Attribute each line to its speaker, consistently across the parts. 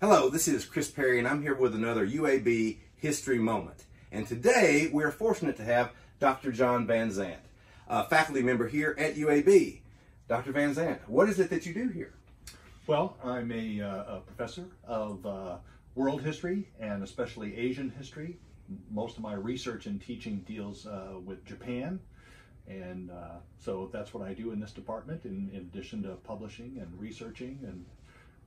Speaker 1: Hello, this is Chris Perry, and I'm here with another UAB History Moment. And today we're fortunate to have Dr. John Van Sant, a faculty member here at UAB. Dr. Van Sant, what is it that you do here?
Speaker 2: Well, I'm a, uh, a professor of uh, world history and especially Asian history. Most of my research and teaching deals uh, with Japan. And uh, so that's what I do in this department in, in addition to publishing and researching and,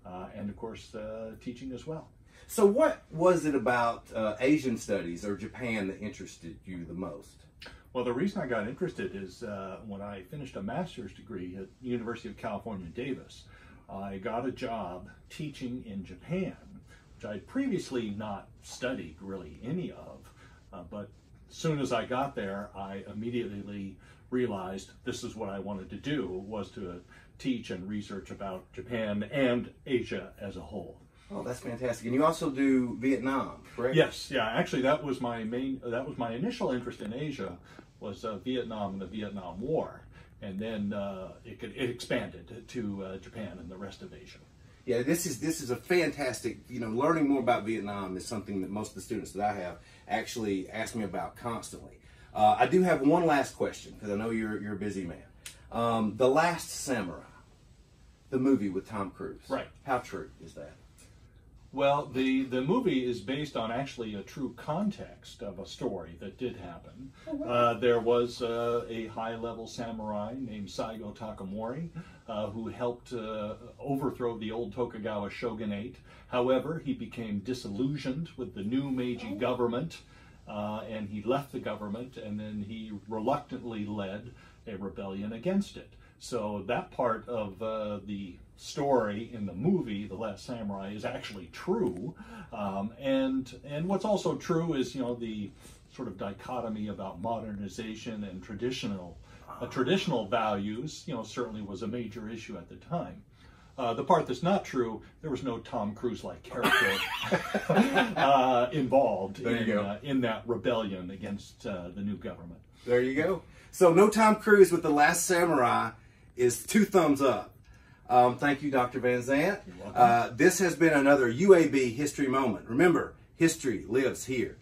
Speaker 2: uh, and of course, uh, teaching as well.
Speaker 1: So what was it about Asian studies or Japan that interested you the most?
Speaker 2: Well, the reason I got interested is when I finished a master's degree at University of California, Davis. I got a job teaching in Japan, which I had previously not studied really any of. Uh, but soon as I got there, I immediately realized this is what I wanted to do, was to teach and research about Japan and Asia as a whole.
Speaker 1: Oh, that's fantastic. And you also do Vietnam, correct?
Speaker 2: Yes, yeah. Actually, that was my main, that was my initial interest in Asia, was uh, Vietnam and the Vietnam War and then uh, it, could, it expanded to uh, Japan and the rest of Asia.
Speaker 1: Yeah, this is this is a fantastic. You know, learning more about Vietnam is something that most of the students that I have actually ask me about constantly. Uh, I do have one last question because I know you're you're a busy man. Um, the Last Samurai, the movie with Tom Cruise.
Speaker 2: Right.
Speaker 1: How true is that?
Speaker 2: Well, the, the movie is based on actually a true context of a story that did happen. Oh, wow. uh, there was uh, a high level samurai named Saigo Takamori uh, who helped uh, overthrow the old Tokugawa shogunate. However, he became disillusioned with the new Meiji oh. government uh, and he left the government and then he reluctantly led a rebellion against it. So that part of uh, the story in the movie, The Last Samurai, is actually true. Um, and and what's also true is you know the sort of dichotomy about modernization and traditional uh, traditional values. You know certainly was a major issue at the time. Uh, the part that's not true, there was no Tom Cruise-like character uh, involved in, uh, in, that rebellion against uh, the new government.
Speaker 1: There you go. So no Tom Cruise with The Last Samurai is two thumbs up. Um, thank you, Dr. Van Sant. Uh, this has been another UAB History Moment. Remember, history lives here.